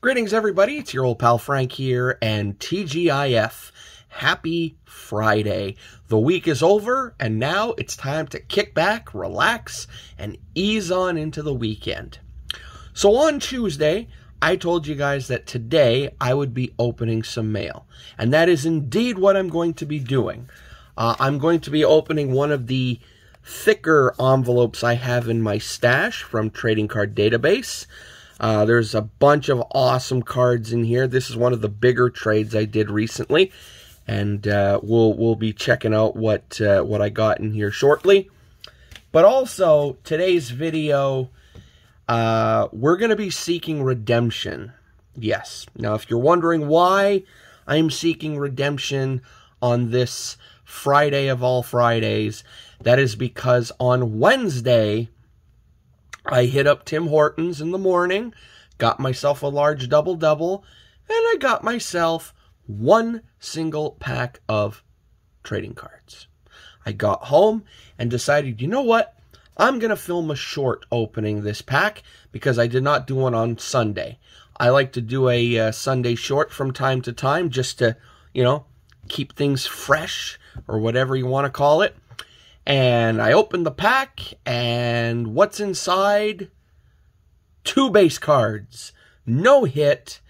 Greetings, everybody. It's your old pal Frank here, and TGIF. Happy Friday. The week is over, and now it's time to kick back, relax, and ease on into the weekend. So on Tuesday, I told you guys that today I would be opening some mail, and that is indeed what I'm going to be doing. Uh, I'm going to be opening one of the thicker envelopes I have in my stash from Trading Card Database. Uh, there's a bunch of awesome cards in here. This is one of the bigger trades I did recently, and uh, we'll we'll be checking out what uh, what I got in here shortly. But also today's video, uh, we're going to be seeking redemption. Yes. Now, if you're wondering why I'm seeking redemption on this Friday of all Fridays, that is because on Wednesday I hit up Tim Hortons in the morning, got myself a large double double, and I got myself one single pack of trading cards. I got home and decided, you know what? I'm going to film a short opening this pack because I did not do one on Sunday. I like to do a uh, Sunday short from time to time just to, you know, keep things fresh or whatever you want to call it. And I opened the pack, and what's inside? Two base cards, no hit,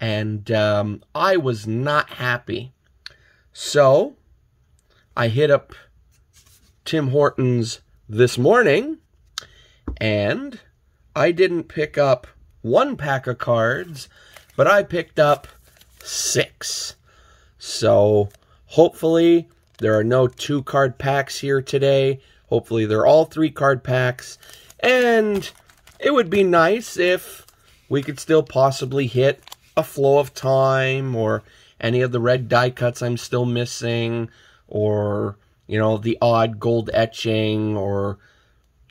and um, I was not happy. So I hit up Tim Hortons this morning, and I didn't pick up one pack of cards, but I picked up six. So hopefully there are no two card packs here today. Hopefully they're all three card packs. And it would be nice if we could still possibly hit a flow of time or any of the red die cuts I'm still missing or, you know, the odd gold etching or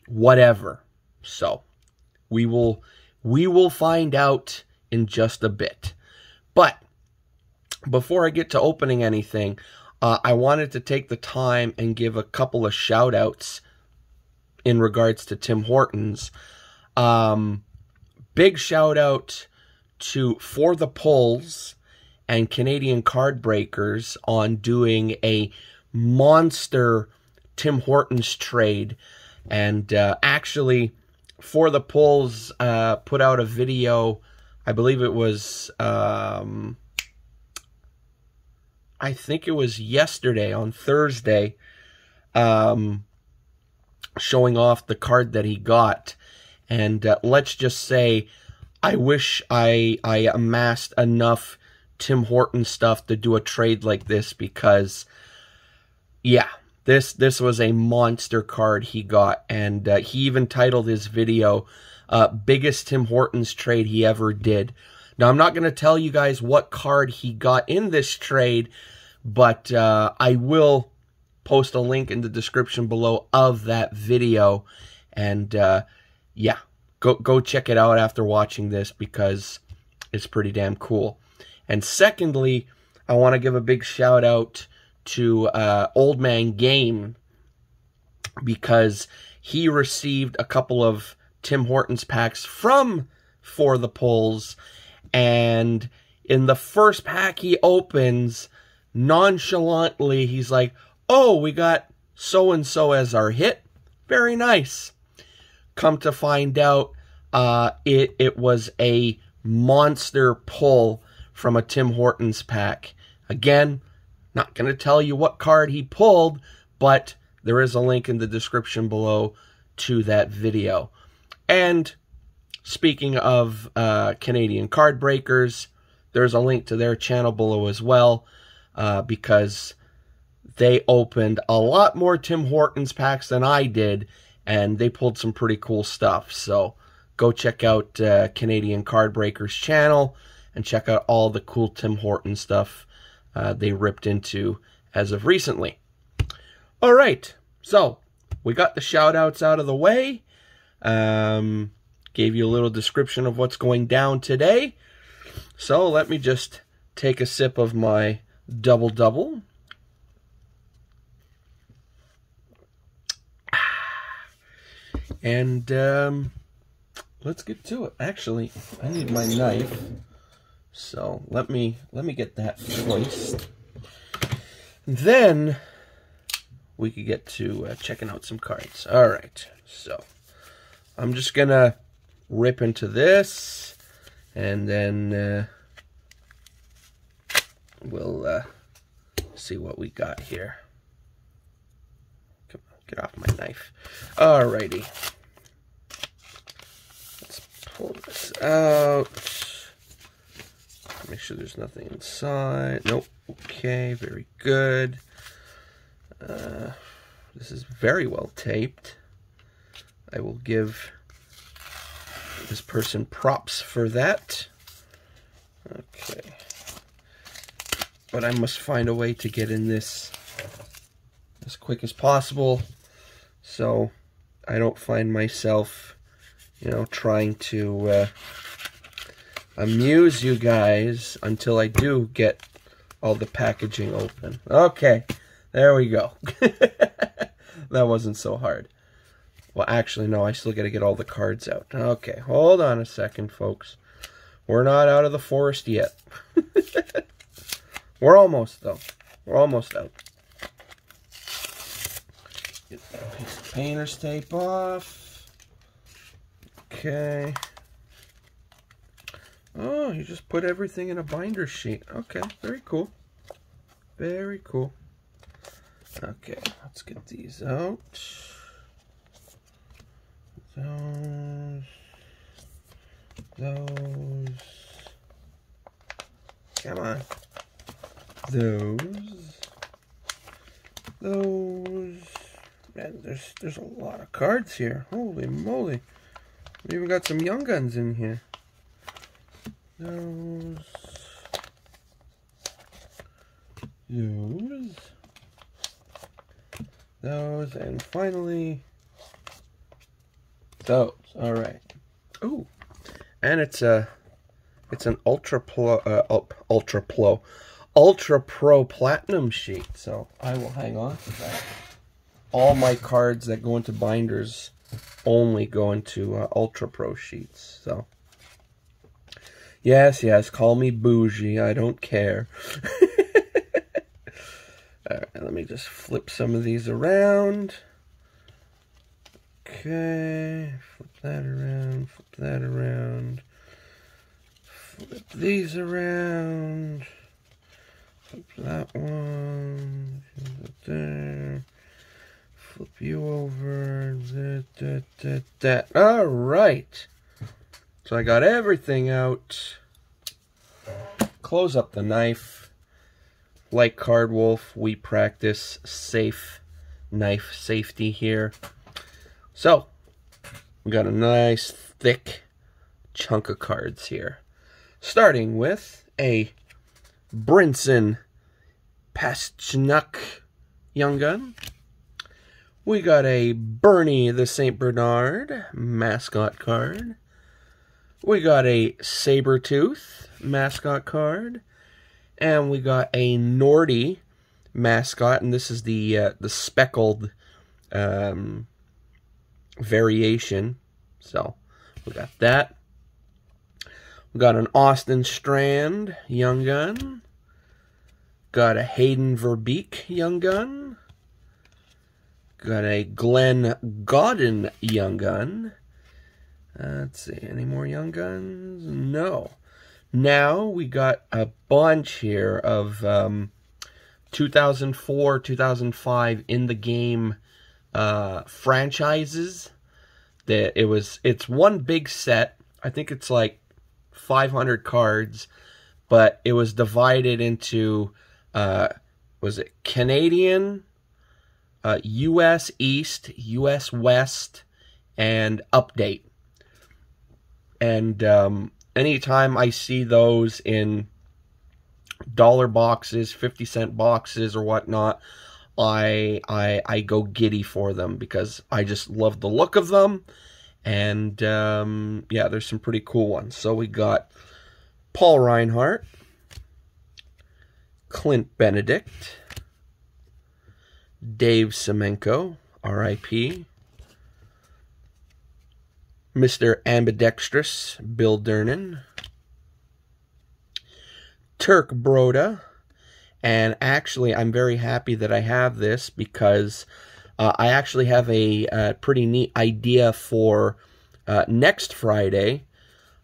whatever. So we will we will find out in just a bit. But before I get to opening anything, uh, I wanted to take the time and give a couple of shout outs in regards to Tim Hortons. Um, big shout out to For the Pulls and Canadian Card Breakers on doing a monster Tim Hortons trade. And uh, actually, For the Pulls uh, put out a video, I believe it was. Um, I think it was yesterday on Thursday, um, showing off the card that he got. And uh, let's just say, I wish I I amassed enough Tim Horton stuff to do a trade like this because, yeah, this this was a monster card he got, and uh, he even titled his video uh, "Biggest Tim Hortons Trade He Ever Did." Now, I'm not going to tell you guys what card he got in this trade, but uh, I will post a link in the description below of that video. And uh, yeah, go, go check it out after watching this because it's pretty damn cool. And secondly, I want to give a big shout out to uh, Old Man Game because he received a couple of Tim Hortons packs from For the Pulls and in the first pack he opens, nonchalantly, he's like, oh, we got so and so as our hit. Very nice. Come to find out, uh, it, it was a monster pull from a Tim Hortons pack. Again, not going to tell you what card he pulled, but there is a link in the description below to that video. And Speaking of uh, Canadian card breakers, there's a link to their channel below as well uh, because they opened a lot more Tim Hortons packs than I did, and they pulled some pretty cool stuff. So go check out uh, Canadian Card Breakers channel and check out all the cool Tim Horton stuff uh, they ripped into as of recently. All right, so we got the shout outs out of the way. Um, Gave you a little description of what's going down today. So let me just take a sip of my double double. And um, let's get to it. Actually, I need my knife. So let me let me get that placed. Then we could get to uh, checking out some cards. All right, so I'm just gonna rip into this, and then uh, we'll uh, see what we got here. Come on, get off my knife. Alrighty. Let's pull this out. Make sure there's nothing inside. Nope. Okay, very good. Uh, this is very well taped. I will give this person props for that. Okay. But I must find a way to get in this as quick as possible so I don't find myself, you know, trying to uh, amuse you guys until I do get all the packaging open. Okay, there we go. that wasn't so hard. Well, actually, no, I still got to get all the cards out. Okay, hold on a second, folks. We're not out of the forest yet. We're almost, though. We're almost out. Get that piece of painter's tape off. Okay. Oh, you just put everything in a binder sheet. Okay, very cool. Very cool. Okay, let's get these out. Those. Those. Come on. Those. Those. Man, there's there's a lot of cards here. Holy moly. We even got some young guns in here. Those. Those. Those. And finally, those. All right. Ooh. And it's a, it's an ultra pro, uh, ultra pro, ultra pro platinum sheet. So I will hang on to that. All my cards that go into binders only go into uh, ultra pro sheets. So. Yes, yes, call me bougie. I don't care. Alright, let me just flip some of these around. Okay, flip that around, flip that around. Flip these around. Flip that one. Flip there. Flip you over. That, that, that, that. All right. So I got everything out. Close up the knife. Like Cardwolf, we practice safe knife safety here. So, we got a nice thick chunk of cards here. Starting with a Brinson Pasternak Young Gun. We got a Bernie the St. Bernard mascot card. We got a Sabretooth mascot card. And we got a Nordy mascot. And this is the uh, the speckled um, variation. So we got that. We got an Austin Strand Young Gun. Got a Hayden Verbeek Young Gun. Got a Glenn Gawdin Young Gun. Uh, let's see, any more Young Guns? No. Now we got a bunch here of um, 2004, 2005 in the game uh, franchises. That it was, it's one big set. I think it's like 500 cards, but it was divided into, uh, was it Canadian, uh, U.S. East, U.S. West, and Update. And um, anytime I see those in dollar boxes, 50 cent boxes or whatnot, I, I, I go giddy for them because I just love the look of them. And um, yeah, there's some pretty cool ones. So we got Paul Reinhart, Clint Benedict, Dave Semenko, RIP, Mr. Ambidextrous, Bill Durnan. Turk Broda. And actually, I'm very happy that I have this because uh, I actually have a, a, pretty neat idea for uh, next Friday.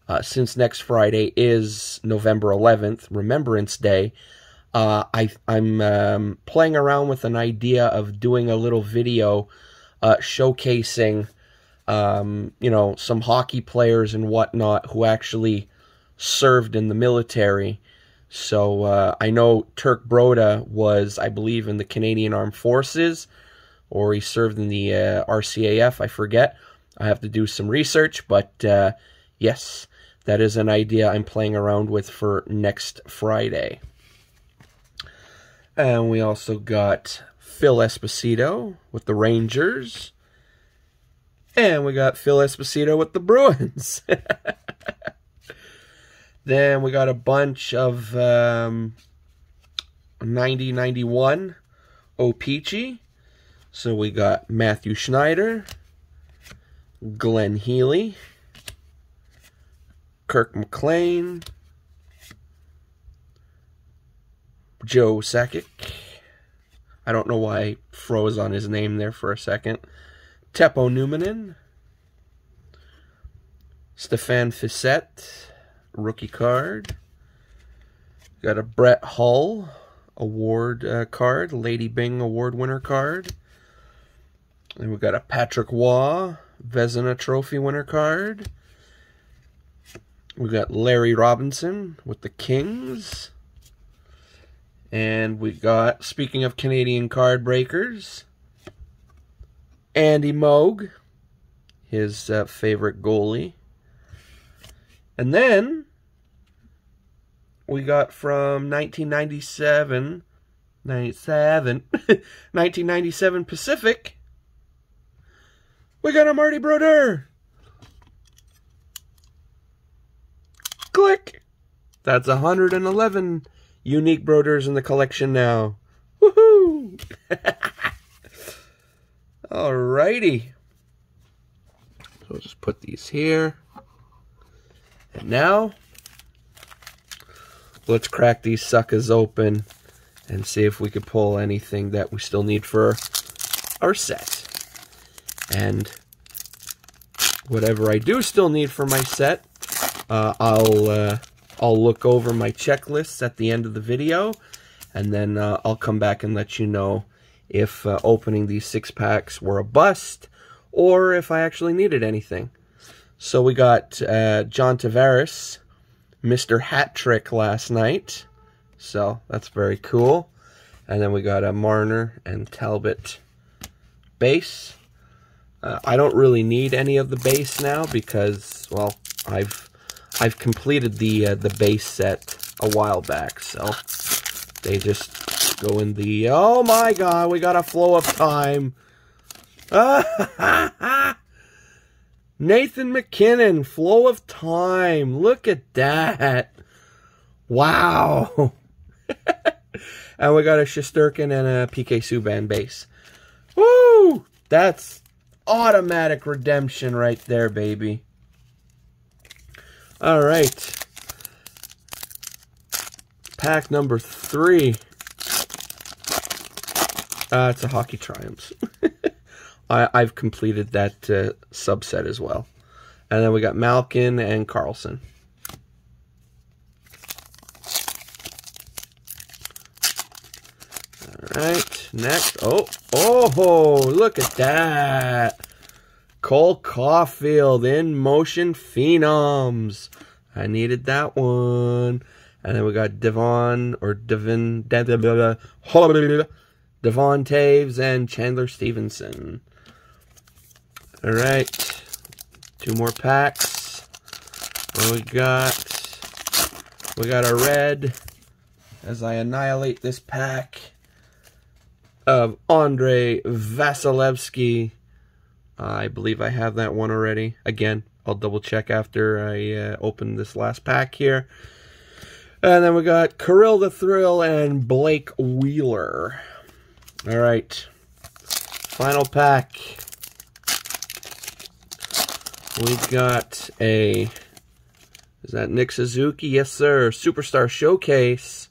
Uh, since next Friday is November 11th, Remembrance Day, uh, I, I'm um, playing around with an idea of doing a little video uh, showcasing, um, you know, some hockey players and whatnot who actually served in the military. So uh, I know Turk Broda was, I believe, in the Canadian Armed Forces, or he served in the uh, RCAF. I forget. I have to do some research, but uh, yes, that is an idea I'm playing around with for next Friday. And we also got Phil Esposito with the Rangers. And we got Phil Esposito with the Bruins. then we got a bunch of um, 90 91 O-Pee-Chee. So we got Mathieu Schneider, Glenn Healy, Kirk McLean, Joe Sakic. I don't know why I froze on his name there for a second. Teppo Numminen. Stéphane Fiset, rookie card. Got a Brett Hull award uh, card, Lady Byng award winner card. And we got a Patrick Roy Vezina Trophy winner card. We got Larry Robinson with the Kings. And we got, speaking of Canadian card breakers, Andy Moog, his uh, favorite goalie. And then we got from 1997, 97, 1997 Pacific, we got a Marty Brodeur. Click. That's 111 unique Brodeurs in the collection now. Woohoo! Alrighty. So I'll just put these here. And now, let's crack these suckers open and see if we could pull anything that we still need for our set. And whatever I do still need for my set, uh, I'll uh, I'll look over my checklists at the end of the video, and then uh, I'll come back and let you know if uh, opening these six packs were a bust or if I actually needed anything. So we got uh, John Tavares, Mr. Hat Trick last night, so that's very cool. And then we got a Marner and Talbot base. Uh, I don't really need any of the base now because, well, I've I've completed the uh, the base set a while back, so they just go in the. Oh my God, we got a flow of time. Nathan MacKinnon, flow of time. Look at that. Wow. and we got a Shesterkin and a PK Subban base. Woo! That's automatic redemption right there, baby. All right. Pack number three. Uh, it's a Hockey Triumphs. I, have completed that uh, subset as well. And then we got Malkin and Carlson. All right, next. Oh, oh, look at that. Cole Caufield in motion phenoms. I needed that one. And then we got Devon or Devin Devon Toews and Chandler Stephenson. All right, two more packs. What we got? We got a red as I annihilate this pack of Andrei Vasilevskiy I believe I have that one already. Again, I'll double check after I uh, open this last pack here. And then we got Kirill the Thrill and Blake Wheeler. All right. Final pack. We got a Is that Nick Suzuki? Yes, sir. Superstar Showcase.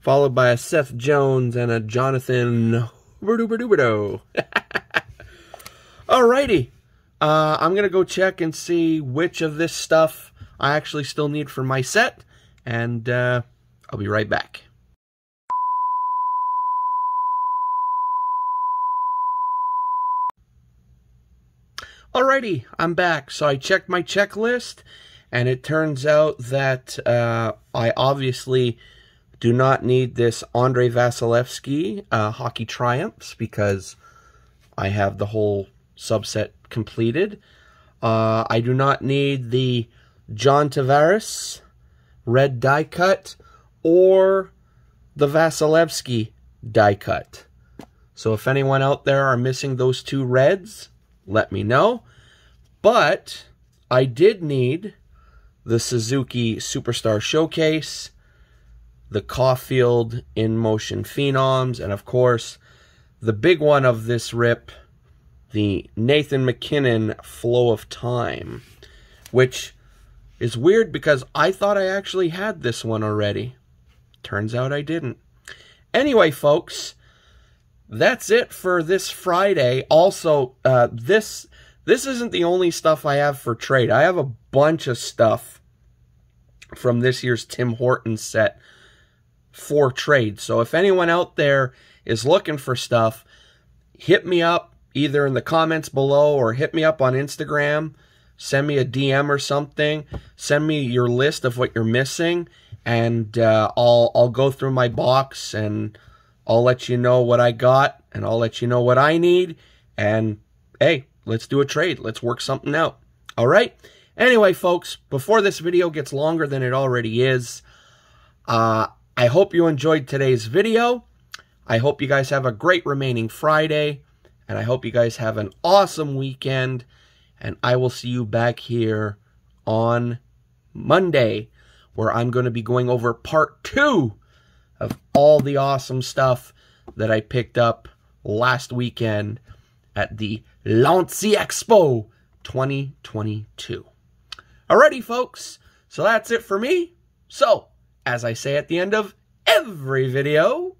Followed by a Seth Jones and a Jonathan Huberdeau. Alrighty. Uh, I'm going to go check and see which of this stuff I actually still need for my set. And uh, I'll be right back. Alrighty, I'm back. So I checked my checklist, and it turns out that uh, I obviously do not need this Andrei Vasilevskiy uh, Hockey Triumphs because I have the whole subset completed. Uh, I do not need the John Tavares red die cut or the Vasilevskiy die cut. So if anyone out there are missing those two reds, let me know. But I did need the Suzuki Superstar Showcase, the Caufield In Motion Phenoms, and of course, the big one of this rip, the Nathan MacKinnon Flow of Time, which is weird because I thought I actually had this one already. Turns out I didn't. Anyway, folks, that's it for this Friday. Also, uh, this this isn't the only stuff I have for trade. I have a bunch of stuff from this year's Tim Horton set for trade. So if anyone out there is looking for stuff, hit me up either in the comments below or hit me up on Instagram. Send me a DM or something. Send me your list of what you're missing, and uh, I'll I'll go through my box and I'll let you know what I got, and I'll let you know what I need. And hey, let's do a trade. Let's work something out. All right. Anyway, folks, before this video gets longer than it already is, uh, I hope you enjoyed today's video. I hope you guys have a great remaining Friday, and I hope you guys have an awesome weekend, and I will see you back here on Monday, where I'm going to be going over part two of all the awesome stuff that I picked up last weekend at the Launcy Expo 2022. Alrighty, folks. So that's it for me. So, as I say at the end of every video,